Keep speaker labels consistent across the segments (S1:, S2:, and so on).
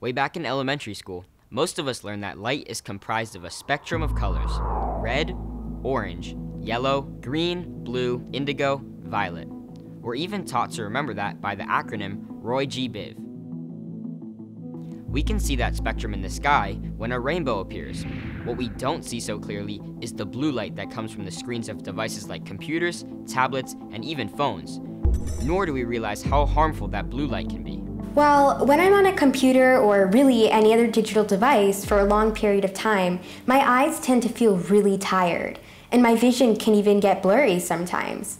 S1: Way back in elementary school, most of us learned that light is comprised of a spectrum of colors red, orange, yellow, green, blue, indigo, violet. We're even taught to remember that by the acronym Roy G. Biv. We can see that spectrum in the sky when a rainbow appears. What we don't see so clearly is the blue light that comes from the screens of devices like computers, tablets, and even phones. Nor do we realize how harmful that blue light can be.
S2: Well, when I'm on a computer or really any other digital device for a long period of time, my eyes tend to feel really tired, and my vision can even get blurry sometimes.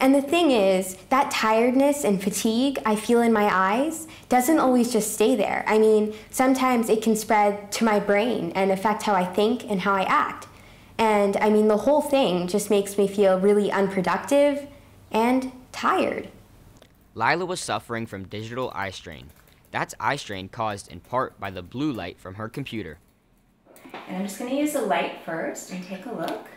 S2: And the thing is, that tiredness and fatigue I feel in my eyes doesn't always just stay there. I mean, sometimes it can spread to my brain and affect how I think and how I act. And I mean, the whole thing just makes me feel really unproductive and tired.
S1: Lila was suffering from digital eye strain. That's eye strain caused in part by the blue light from her computer.
S3: And I'm just going to use the light first and take a look.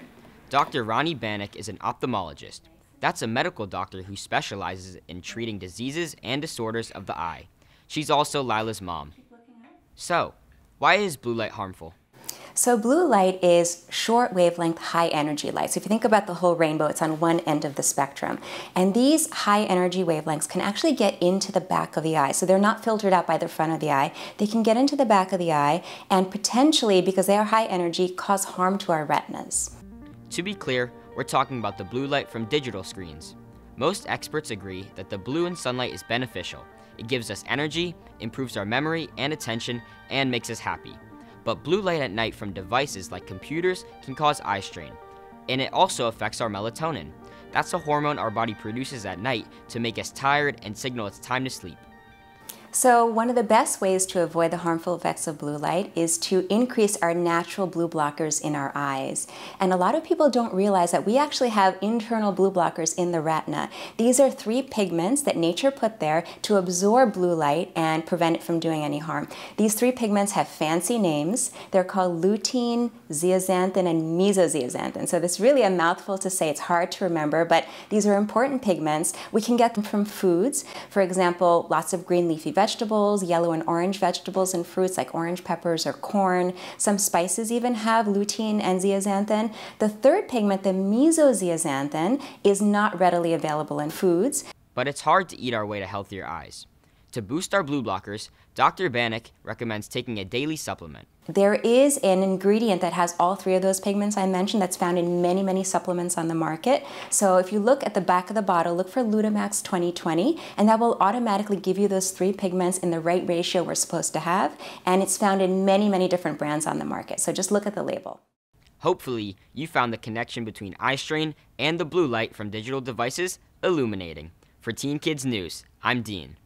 S1: Dr. Rani Banik is an ophthalmologist. That's a medical doctor who specializes in treating diseases and disorders of the eye. She's also Lila's mom. So, why is blue light harmful?
S3: So blue light is short wavelength, high energy light. So if you think about the whole rainbow, it's on one end of the spectrum. And these high energy wavelengths can actually get into the back of the eye. So they're not filtered out by the front of the eye. They can get into the back of the eye and potentially, because they are high energy, cause harm to our retinas.
S1: To be clear, we're talking about the blue light from digital screens. Most experts agree that the blue in sunlight is beneficial. It gives us energy, improves our memory and attention, and makes us happy. But blue light at night from devices like computers can cause eye strain. And it also affects our melatonin. That's a hormone our body produces at night to make us tired and signal it's time to sleep.
S3: So one of the best ways to avoid the harmful effects of blue light is to increase our natural blue blockers in our eyes. And a lot of people don't realize that we actually have internal blue blockers in the retina. These are three pigments that nature put there to absorb blue light and prevent it from doing any harm. These three pigments have fancy names. They're called lutein, zeaxanthin, and mesozeaxanthin. So this is really a mouthful to say. It's hard to remember, but these are important pigments. We can get them from foods. For example, lots of green leafy vegetables, yellow and orange vegetables and fruits like orange peppers or corn. Some spices even have lutein and zeaxanthin. The third pigment, the mesozeaxanthin, is not readily available in foods.
S1: But it's hard to eat our way to healthier eyes. To boost our blue blockers, Dr. Banik recommends taking a daily supplement.
S3: There is an ingredient that has all three of those pigments I mentioned that's found in many, many supplements on the market. So if you look at the back of the bottle, look for Lutemax 2020, and that will automatically give you those three pigments in the right ratio we're supposed to have. And it's found in many, many different brands on the market. So just look at the label.
S1: Hopefully, you found the connection between eye strain and the blue light from digital devices illuminating. For Teen Kids News, I'm Dean.